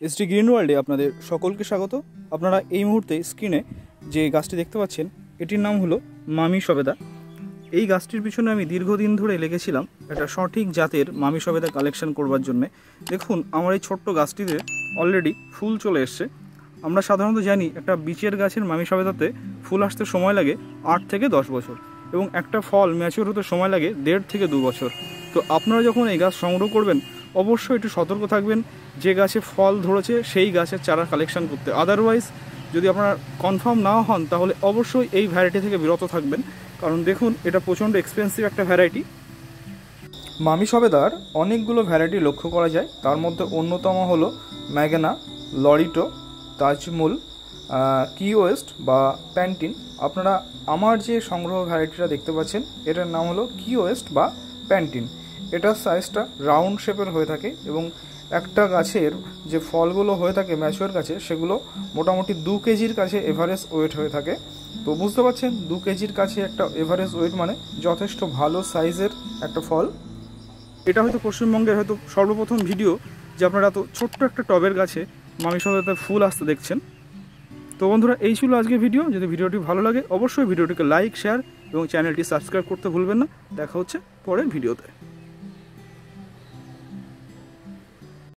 SD green ওয়ার্ল্ডে আপনাদের সকলকে স্বাগত। আপনারা এই মুহূর্তে স্ক্রিনে যে গাছটি দেখতে পাচ্ছেন, এটির নাম হলো মামি সবেদা। এই গাছটির পিছনে আমি দীর্ঘদিন ধরে লেগেছিলাম একটা সঠিক জাতের মামি সবেদা কালেকশন করবার জন্য। দেখুন, আমার এই ছোট্ট গাছটিতে অলরেডি ফুল চলে এসছে। আমরা সাধারণত জানি একটা বিচের গাছের মামি সবেদাতে ফুল আসতে সময় লাগে আট থেকে দশ বছর এবং একটা ফল ম্যাচিওর হতে সময় লাগে দেড় থেকে দু বছর। তো আপনারা যখন এই গাছ সংগ্রহ করবেন অবশ্যই একটু সতর্ক থাকবেন। যে গাছে ফল ধরেছে, সেই গাছের চারা কালেকশন করতে। আদারওয়াইজ যদি আপনারা কনফার্ম না হন, তাহলে অবশ্যই এই ভ্যারাইটি থেকে বিরত থাকবেন। কারণ দেখুন, এটা প্রচণ্ড এক্সপেন্সিভ একটা ভ্যারাইটি মামি সবেদার, অনেকগুলো ভ্যারাইটি লক্ষ্য করা যায়। তার মধ্যে অন্যতম হলো ম্যাগেনা, লরিটো, তাজমুল কিওয়েস্ট বা প্যান্টিন আপনারা আমার যে সংগ্রহ ভ্যারাইটিটা দেখতে পাচ্ছেন, এটার নাম হলো কিওয়েস্ট বা প্যান্টিন এটার সাইজটা রাউন্ড শেপের হয়ে থাকে এবং একটা গাছের যে ফলগুলো হয়ে থাকে ম্যাচুয়ার গাছে, সেগুলো মোটামুটি দু কেজির কাছে এভারেজ ওয়েট হয়ে থাকে। তো বুঝতে পারছেন, দু কেজির কাছে একটা এভারেজ ওয়েট মানে যথেষ্ট ভালো সাইজের একটা ফল। এটা হয়তো পশ্চিমবঙ্গের হয়তো সর্বপ্রথম ভিডিও যে আপনারা তো ছোট্ট একটা টবের গাছে মামি সবাইতে ফুল আসতে দেখছেন। তো বন্ধুরা, এই ছিল আজকের ভিডিও যদি ভিডিওটি ভালো লাগে, অবশ্যই ভিডিওটিকে লাইক শেয়ার এবং চ্যানেলটি সাবস্ক্রাইব করতে ভুলবেন না। দেখা হচ্ছে পরের ভিডিওতে